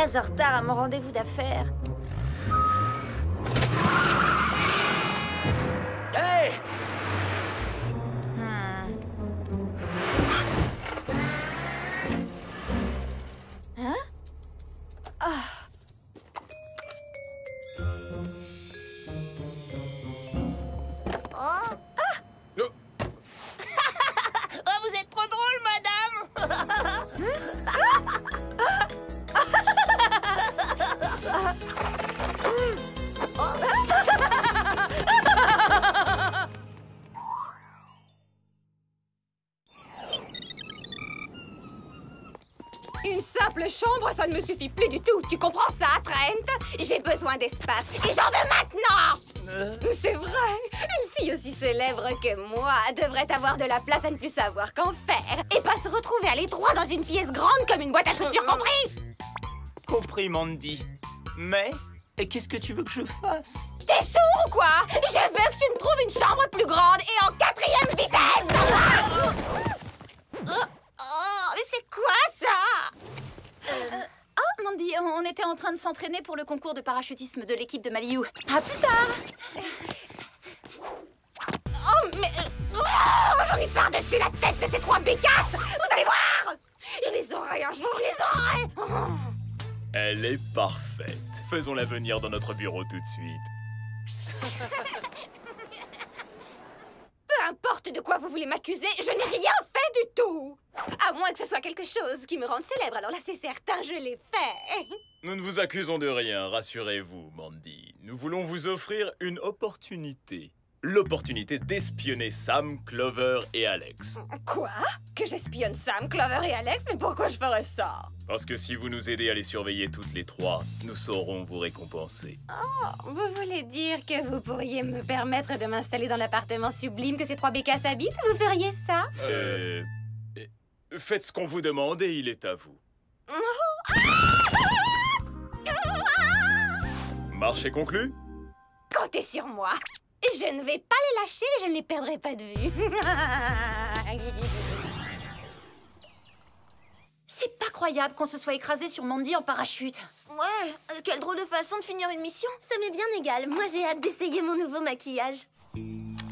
très en retard à mon rendez-vous d'affaires. Une simple chambre, ça ne me suffit plus du tout. Tu comprends ça, Trent? J'ai besoin d'espace. Et j'en veux maintenant! C'est vrai. Une fille aussi célèbre que moi devrait avoir de la place à ne plus savoir qu'en faire et pas se retrouver à l'étroit dans une pièce grande comme une boîte à chaussures, compris Compris, Mandy. Mais, et qu'est-ce que tu veux que je fasse? T'es sourd ou quoi? Je veux que tu me trouves une chambre plus grande et en quatrième vitesse Oh, oh, mais c'est quoi ça On était en train de s'entraîner pour le concours de parachutisme de l'équipe de Maliou. À plus tard Oh, mais... Oh, J'en ai par-dessus la tête de ces trois bécasses Vous allez voir Je les aurai un jour, je les aurai Oh. Elle est parfaite. Faisons-la venir dans notre bureau tout de suite. De quoi vous voulez m'accuser, je n'ai rien fait du tout À moins que ce soit quelque chose qui me rende célèbre, alors là c'est certain, je l'ai fait Nous ne vous accusons de rien, rassurez-vous, Mandy. Nous voulons vous offrir une opportunité. L'opportunité d'espionner Sam, Clover et Alex. Quoi? Que j'espionne Sam, Clover et Alex? Mais pourquoi je ferais ça? Parce que si vous nous aidez à les surveiller toutes les trois, nous saurons vous récompenser. Vous voulez dire que vous pourriez me permettre de m'installer dans l'appartement sublime que ces trois bécasses habitent? Vous feriez ça? Euh... Faites ce qu'on vous demande et il est à vous. Marché conclu? Comptez sur moi Je ne vais pas les lâcher et je ne les perdrai pas de vue C'est pas croyable qu'on se soit écrasé sur Mandy en parachute. Ouais, euh, quelle drôle de façon de finir une mission. Ça m'est bien égal. Moi, j'ai hâte d'essayer mon nouveau maquillage.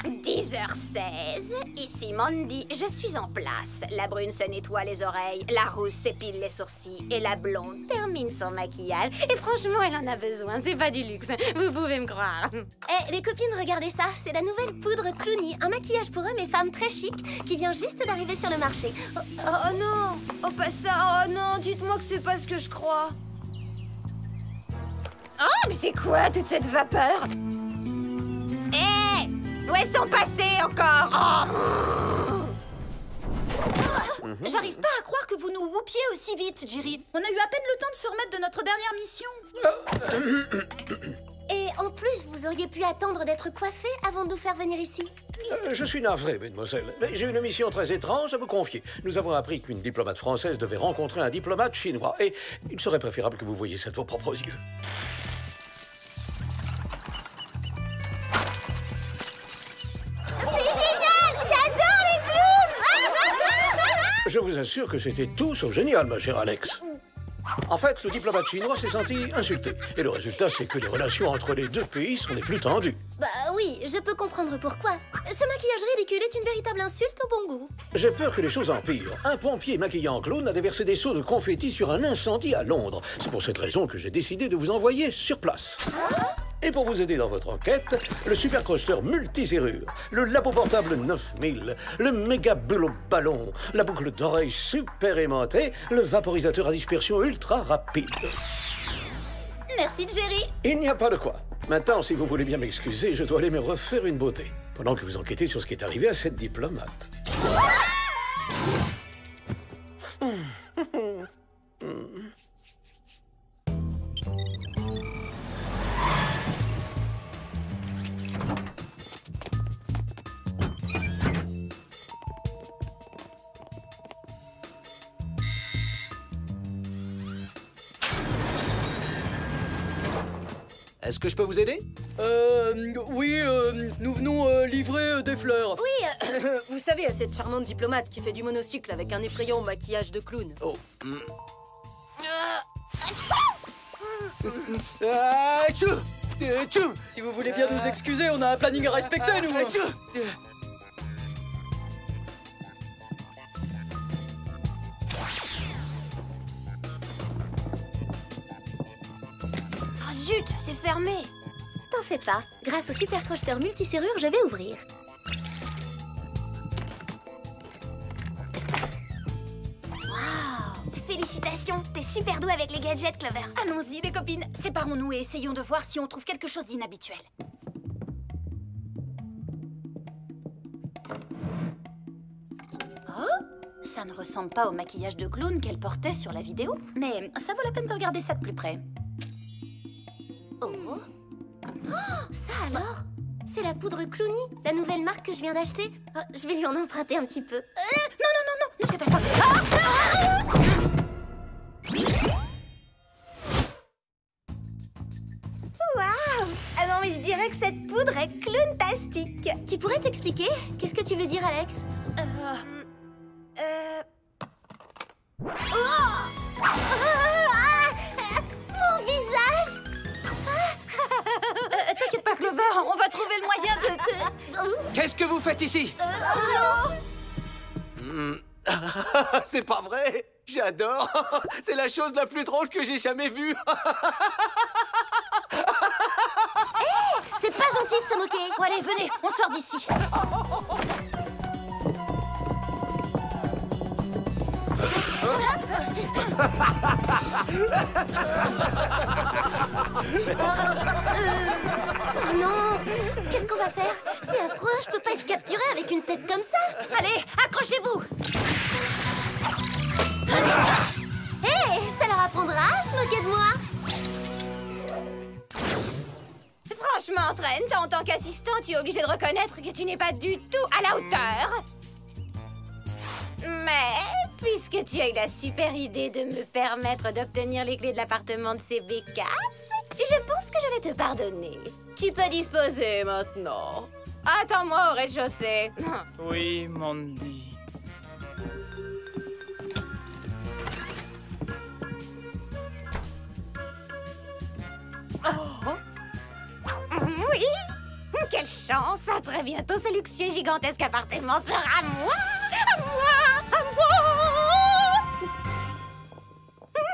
10h16, ici Mandy, je suis en place. La brune se nettoie les oreilles, la rousse s'épile les sourcils et la blonde termine son maquillage. Et franchement, elle en a besoin, c'est pas du luxe, vous pouvez me croire. Eh, les copines, regardez ça. C'est la nouvelle poudre Clooney. Un maquillage pour hommes et femmes très chic qui vient juste d'arriver sur le marché. Oh, Oh non, oh pas ça, oh non, dites-moi que c'est pas ce que je crois. Oh, mais c'est quoi toute cette vapeur? Où elles sont passées encore Oh J'arrive pas à croire que vous nous whoopiez aussi vite, Jerry. On a eu à peine le temps de se remettre de notre dernière mission. Et en plus, vous auriez pu attendre d'être coiffée avant de nous faire venir ici. Euh, Je suis navré, mademoiselle, mais j'ai une mission très étrange à vous confier. Nous avons appris qu'une diplomate française devait rencontrer un diplomate chinois, et il serait préférable que vous voyiez ça de vos propres yeux. Je vous assure que c'était tout sauf génial, ma chère Alex. En fait, le diplomate chinois s'est senti insulté. Et le résultat, c'est que les relations entre les deux pays sont les plus tendues. Bah oui, je peux comprendre pourquoi. Ce maquillage ridicule est une véritable insulte au bon goût. J'ai peur que les choses empirent. Un pompier maquillé en clown a déversé des seaux de confettis sur un incendie à Londres. C'est pour cette raison que j'ai décidé de vous envoyer sur place. Et pour vous aider dans votre enquête, le super crocheteur multiserrure, le labo portable 9000, le méga bulot ballon, la boucle d'oreille super aimantée, le vaporisateur à dispersion ultra rapide. Merci, Jerry. Il n'y a pas de quoi. Maintenant, si vous voulez bien m'excuser, je dois aller me refaire une beauté. Pendant que vous enquêtez sur ce qui est arrivé à cette diplomate. Est-ce que je peux vous aider Euh, oui, euh, nous venons euh, livrer euh, des fleurs. Oui, euh, Vous savez, cette charmante diplomate qui fait du monocycle avec un effrayant maquillage de clown. Oh. hmm. euh, Ah, tchou Euh, tchou Si vous voulez bien nous excuser, on a un planning à respecter, nous. Ah, fermé. T'en fais pas. Grâce au super crocheteur multiserrure, je vais ouvrir. Félicitations, t'es super douée avec les gadgets, Clover. Allons-y, les copines, séparons-nous et essayons de voir si on trouve quelque chose d'inhabituel. Oh Ça ne ressemble pas au maquillage de clown qu'elle portait sur la vidéo, mais ça vaut la peine de regarder ça de plus près. Oh. Oh, Ça alors C'est la poudre Clooney, la nouvelle marque que je viens d'acheter. Oh, je vais lui en emprunter un petit peu. Euh, non, non, non, non, ne fais pas ça. Ah Waouh Ah non, mais je dirais que cette poudre est clowntastique. Tu pourrais t'expliquer Qu'est-ce que tu veux dire, Alex Euh... Oh Ah on va trouver le moyen de te... Qu'est-ce que vous faites ici Oh Hmm. C'est pas vrai. J'adore. C'est la chose la plus drôle que j'ai jamais vue. C'est pas gentil de se moquer. Bon, allez, venez, on sort d'ici. Oh non Qu'est-ce qu'on va faire C'est affreux, je peux pas être capturée avec une tête comme ça Allez, accrochez-vous Hé, ça leur apprendra à se moquer de moi Franchement, Trent, en tant qu'assistant, tu es obligé de reconnaître que tu n'es pas du tout à la hauteur. Mais, puisque tu as eu la super idée de me permettre d'obtenir les clés de l'appartement de ces bécasses, je pense que je vais te pardonner. Tu peux disposer maintenant. Attends-moi au rez-de-chaussée. Oui, Mandy. Oui Quelle chance très bientôt, ce luxueux gigantesque appartement sera à moi À moi À moi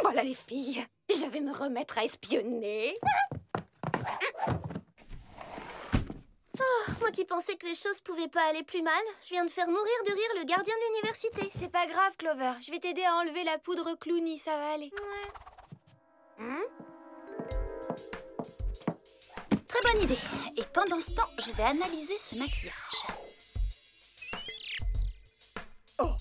Voilà les filles, je vais me remettre à espionner. Moi qui pensais que les choses pouvaient pas aller plus mal, je viens de faire mourir de rire le gardien de l'université. C'est pas grave, Clover. Je vais t'aider à enlever la poudre Clooney, ça va aller. Très bonne idée. Et pendant ce temps, je vais analyser ce maquillage. Oh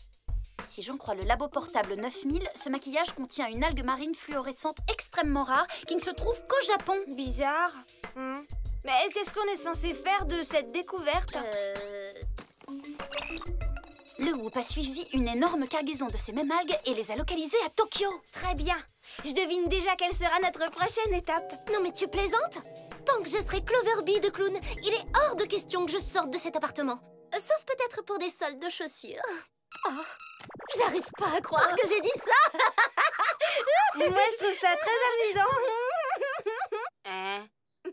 Si j'en crois le labo portable 9000, ce maquillage contient une algue marine fluorescente extrêmement rare qui ne se trouve qu'au Japon. Bizarre. Hmm. Mais qu'est-ce qu'on est censé faire de cette découverte Euh... Le Whoop a suivi une énorme cargaison de ces mêmes algues et les a localisées à Tokyo. Très bien. Je devine déjà quelle sera notre prochaine étape. Non mais tu plaisantes? Tant que je serai Cloverby de clown, il est hors de question que je sorte de cet appartement. Sauf peut-être pour des soldes de chaussures. Oh, J'arrive pas à croire que j'ai dit ça Moi, je trouve ça très amusant. Hein?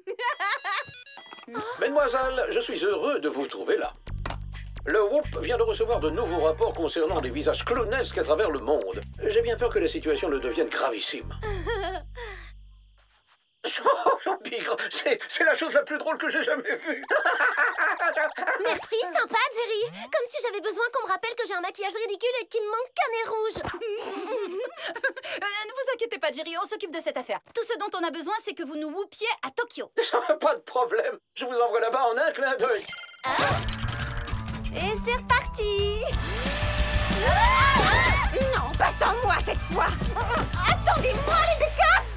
Mesdemoiselles, je suis heureux de vous trouver là. Le Whoop vient de recevoir de nouveaux rapports concernant des visages clownesques à travers le monde. J'ai bien peur que la situation ne devienne gravissime. Oh, Bigre, c'est c'est la chose la plus drôle que j'ai jamais vue. Merci, sympa, Jerry Comme si j'avais besoin qu'on me rappelle que j'ai un maquillage ridicule et qu'il me manque qu'un nez rouge Euh, ne vous inquiétez pas, Jerry, on s'occupe de cette affaire. Tout ce dont on a besoin, c'est que vous nous whoopiez à Tokyo. Pas de problème. Je vous envoie là-bas en un clin d'œil. Et c'est reparti Non, pas sans moi cette fois Attendez-moi, les bécasses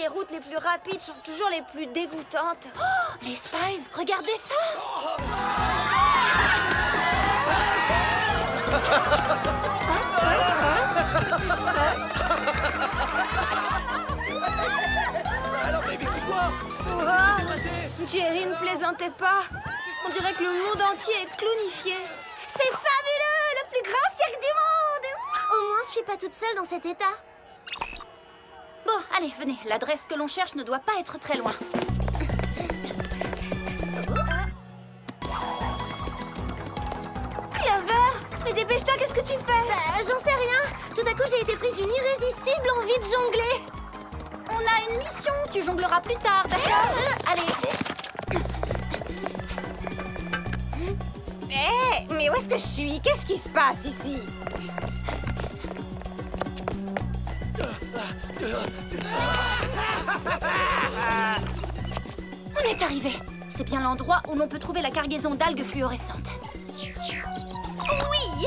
les routes les plus rapides sont toujours les plus dégoûtantes Les Spies, regardez ça Alors, baby, c'est quoi Oh, Jerry ne plaisantez pas. On dirait que le monde entier est clownifié. C'est fabuleux pas toute seule dans cet état. Bon, allez, venez. L'adresse que l'on cherche ne doit pas être très loin. Clover Mais dépêche-toi, qu'est-ce que tu fais? Bah, j'en sais rien. Tout à coup, j'ai été prise d'une irrésistible envie de jongler. On a une mission. Tu jongleras plus tard, d'accord? Allez. Hé, mais où est-ce que je suis? Qu'est-ce qui se passe ici? On est arrivé. C'est bien l'endroit où l'on peut trouver la cargaison d'algues fluorescentes. Oui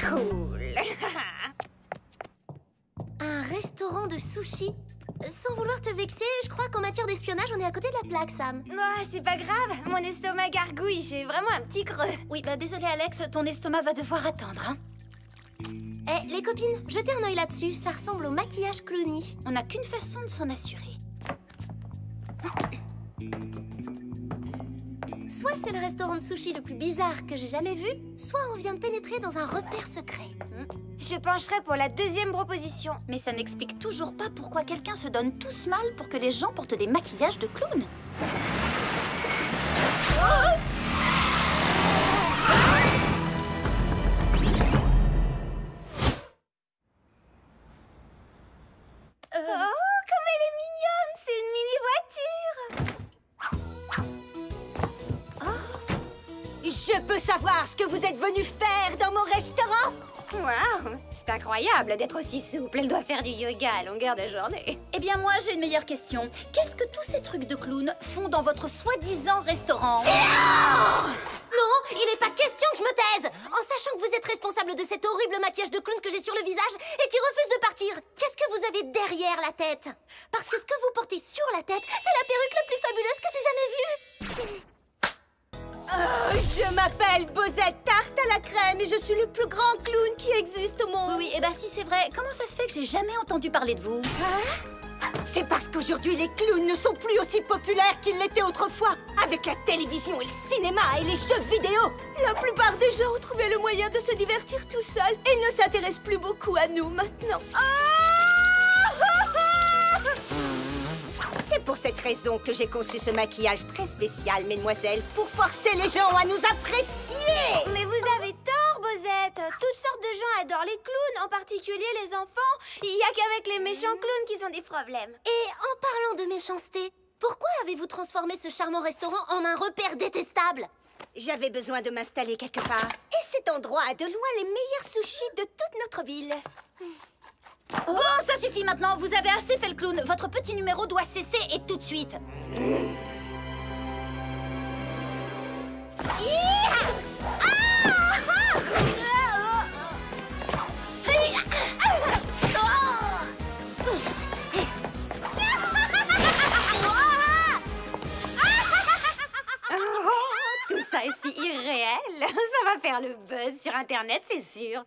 Cool. Un restaurant de sushi Sans vouloir te vexer, je crois qu'en matière d'espionnage, on est à côté de la plaque, Sam. Ah, c'est pas grave, mon estomac gargouille, j'ai vraiment un petit creux. Oui, bah désolé Alex, ton estomac va devoir attendre. Hein. Eh, les copines, jetez un œil là-dessus, ça ressemble au maquillage Clooney. On n'a qu'une façon de s'en assurer. Soit c'est le restaurant de sushi le plus bizarre que j'ai jamais vu, soit on vient de pénétrer dans un repère secret. Je pencherai pour la deuxième proposition. Mais ça n'explique toujours pas pourquoi quelqu'un se donne tous mal pour que les gens portent des maquillages de clown. Êtes venu faire dans mon restaurant. Waouh, c'est incroyable d'être aussi souple. Elle doit faire du yoga à longueur de journée. Eh bien moi j'ai une meilleure question. Qu'est-ce que tous ces trucs de clown font dans votre soi-disant restaurant? Non, il n'est pas question que je me taise. En sachant que vous êtes responsable de cet horrible maquillage de clown que j'ai sur le visage et qui refuse de partir, qu'est-ce que vous avez derrière la tête? Parce que ce que vous portez sur la tête, c'est la perruque la plus fabuleuse que j'ai jamais vue Oh, je m'appelle Bosette Tarte à la crème et je suis le plus grand clown qui existe au monde. oui, eh ben si c'est vrai, comment ça se fait que j'ai jamais entendu parler de vous? C'est parce qu'aujourd'hui les clowns ne sont plus aussi populaires qu'ils l'étaient autrefois. Avec la télévision et le cinéma et les jeux vidéo, la plupart des gens ont trouvé le moyen de se divertir tout seuls et ne s'intéressent plus beaucoup à nous maintenant. C'est pour cette raison que j'ai conçu ce maquillage très spécial, mesdemoiselles, pour forcer les gens à nous apprécier. Mais vous avez tort, Bosette Toutes sortes de gens adorent les clowns, en particulier les enfants. Il y a qu'avec les méchants clowns qu'ils ont des problèmes. Et en parlant de méchanceté, pourquoi avez-vous transformé ce charmant restaurant en un repère détestable? J'avais besoin de m'installer quelque part. Et cet endroit a de loin les meilleurs sushis de toute notre ville. Bon, ça suffit maintenant, vous avez assez fait le clown. Votre petit numéro doit cesser et tout de suite. Oh, tout ça est si irréel. Ça va faire le buzz sur Internet, c'est sûr.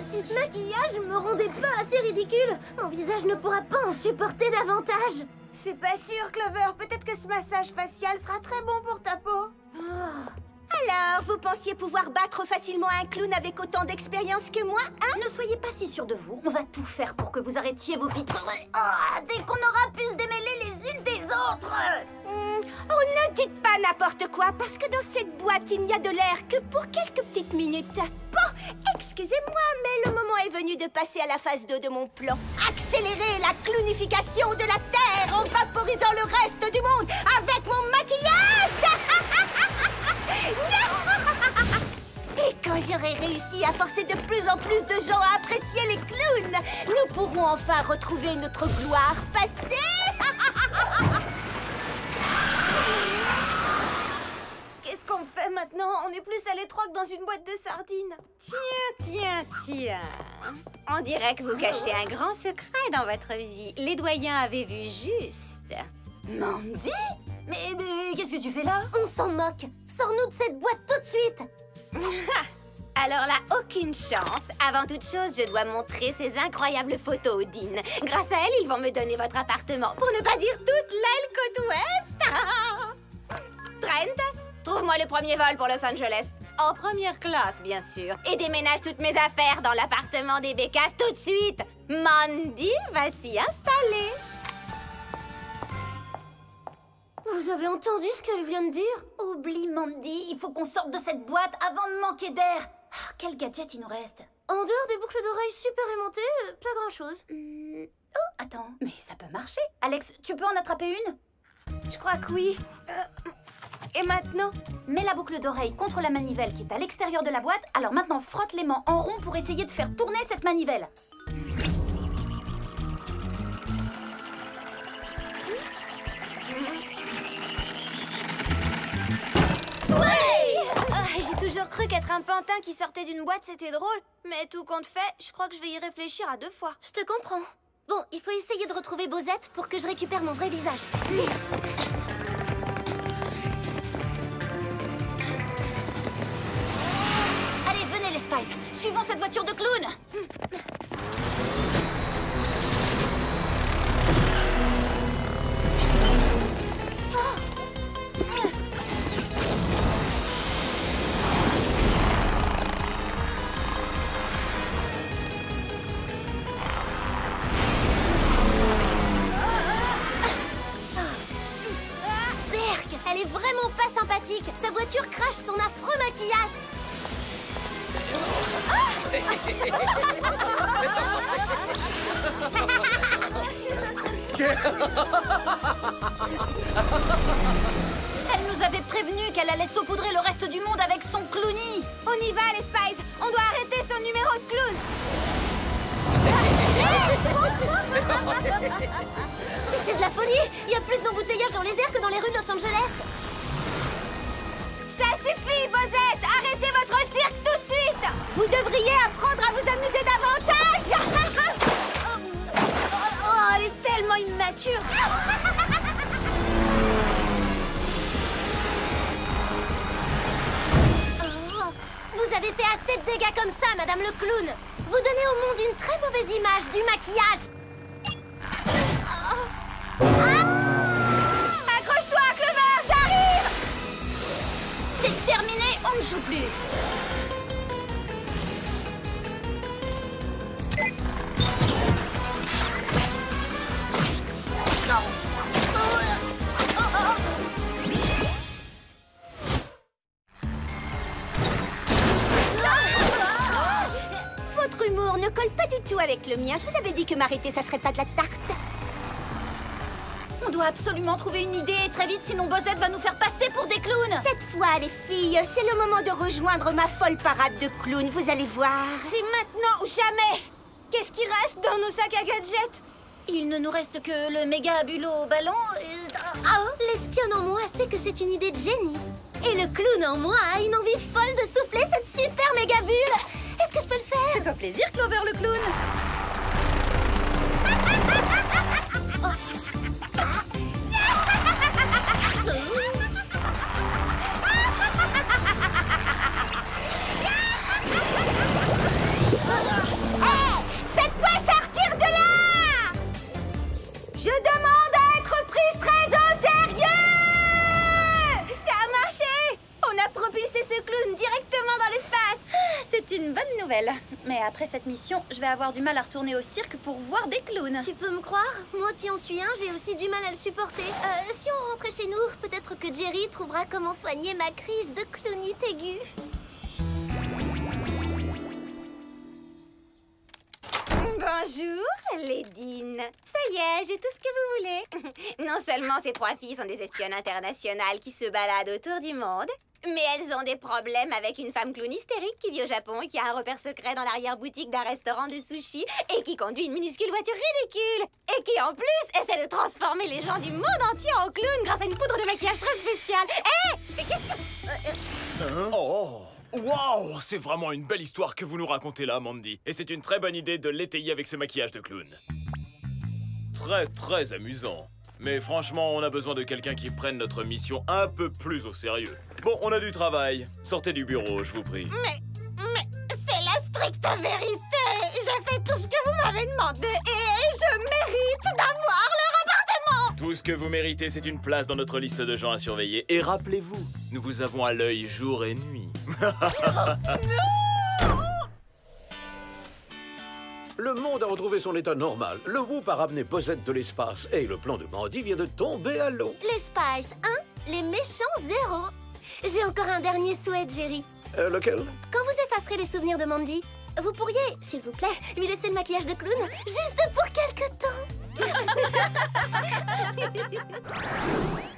Si ce maquillage me rendait pas assez ridicule Mon visage ne pourra pas en supporter davantage C'est pas sûr, Clover. Peut-être que ce massage facial sera très bon pour ta peau. Alors, vous pensiez pouvoir battre facilement un clown avec autant d'expérience que moi, hein? Ne soyez pas si sûr de vous, on va tout faire pour que vous arrêtiez vos pitreries. Ah, dès qu'on aura pu se démêler les unes des autres Oh, ne dites pas n'importe quoi, parce que dans cette boîte, il n'y a de l'air que pour quelques petites minutes. Bon, excusez-moi, mais le moment est venu de passer à la phase 2 de mon plan. Accélérer la clownification de la Terre en vaporisant le reste du monde avec mon maquillage Et quand j'aurai réussi à forcer de plus en plus de gens à apprécier les clowns, nous pourrons enfin retrouver notre gloire passée On est plus à l'étroit que dans une boîte de sardines. Tiens, tiens, tiens. On dirait que vous cachez un grand secret dans votre vie. Les doyens avaient vu juste. Mandy Mais, mais qu'est-ce que tu fais là? On s'en moque Sors-nous de cette boîte tout de suite Alors là, aucune chance. Avant toute chose, je dois montrer ces incroyables photos aux Dean. Grâce à elles, ils vont me donner votre appartement, pour ne pas dire toute l'aile côte ouest. Trent, trouve-moi le premier vol pour Los Angeles. En première classe, bien sûr. Et déménage toutes mes affaires dans l'appartement des Bécasses tout de suite. Mandy va s'y installer. Vous avez entendu ce qu'elle vient de dire? Oublie Mandy, il faut qu'on sorte de cette boîte avant de manquer d'air. Ah, quel gadget il nous reste En dehors des boucles d'oreilles super aimantées, euh, pas grand-chose. Hmm, Oh, attends, mais ça peut marcher. Alex, tu peux en attraper une? Je crois que oui. Euh, Et maintenant Mets la boucle d'oreille contre la manivelle qui est à l'extérieur de la boîte. Alors maintenant, frotte les mains en rond pour essayer de faire tourner cette manivelle. Ah, J'ai toujours cru qu'être un pantin qui sortait d'une boîte, c'était drôle. Mais tout compte fait, je crois que je vais y réfléchir à deux fois. Je te comprends. Bon, il faut essayer de retrouver Bosette pour que je récupère mon vrai visage. Spice. Suivons cette voiture de clown. Mais c'est de la folie. Il y a plus d'embouteillages dans les airs que dans les rues de Los Angeles. Ça suffit, Bosette. Arrêtez votre cirque tout de suite. Vous devriez apprendre à vous amuser davantage. Oh, oh, oh, elle est tellement immature. Oh, Vous avez fait assez de dégâts comme ça, Madame le Clown. Vous donnez au monde une très mauvaise image du maquillage joue plus. Votre humour ne colle pas du tout avec le mien. Je vous avais dit que m'arrêter, ça serait pas de la tarte. Absolument trouver une idée et très vite, sinon Bosette va nous faire passer pour des clowns. Cette fois, les filles, c'est le moment de rejoindre ma folle parade de clowns, vous allez voir. C'est maintenant ou jamais Qu'est-ce qui reste dans nos sacs à gadgets? Il ne nous reste que le méga bulot ballon. et- Ah, l'espionne en moi sait que c'est une idée de génie Et le clown en moi a une envie folle de souffler cette super méga bulle Est-ce que je peux le faire? Fais-toi plaisir, Clover le clown. bonne nouvelle. Mais après cette mission, je vais avoir du mal à retourner au cirque pour voir des clowns. Tu peux me croire Moi qui en suis un, j'ai aussi du mal à le supporter. Euh, si on rentrait chez nous, peut-être que Jerry trouvera comment soigner ma crise de clownite aiguë. Bonjour, Dean. Ça y est, j'ai tout ce que vous voulez. Non seulement ces trois filles sont des espionnes internationales qui se baladent autour du monde, mais elles ont des problèmes avec une femme clown hystérique qui vit au Japon et qui a un repère secret dans l'arrière-boutique d'un restaurant de sushi et qui conduit une minuscule voiture ridicule et qui en plus essaie de transformer les gens du monde entier en clowns grâce à une poudre de maquillage très spéciale. Hé Mais qu'est-ce que... Oh Waouh C'est vraiment une belle histoire que vous nous racontez là, Mandy. Et c'est une très bonne idée de l'étayer avec ce maquillage de clown. Très, très amusant. Mais franchement, on a besoin de quelqu'un qui prenne notre mission un peu plus au sérieux. Bon, on a du travail. Sortez du bureau, je vous prie. Mais... Mais... stricte vérité. J'ai fait tout ce que vous m'avez demandé et je mérite d'avoir leur appartement. Tout ce que vous méritez, c'est une place dans notre liste de gens à surveiller. Et rappelez-vous, nous vous avons à l'œil jour et nuit. Le monde a retrouvé son état normal. Le Whoop a ramené Bosette de l'espace. Et le plan de Mandy vient de tomber à l'eau. Les Spice 1, les méchants 0. J'ai encore un dernier souhait, Jerry. Euh, lequel? Quand vous effacerez les souvenirs de Mandy, vous pourriez, s'il vous plaît, lui laisser le maquillage de clown juste pour quelque temps.